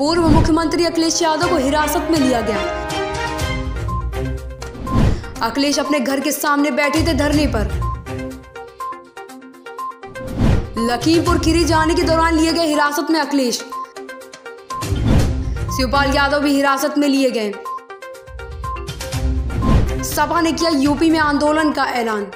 पूर्व मुख्यमंत्री अखिलेश यादव को हिरासत में लिया गया। अखिलेश अपने घर के सामने बैठे थे धरने पर। लखीमपुर खीरी जाने के दौरान लिए गए हिरासत में अखिलेश। शिवपाल यादव भी हिरासत में लिए गए। सपा ने किया यूपी में आंदोलन का ऐलान।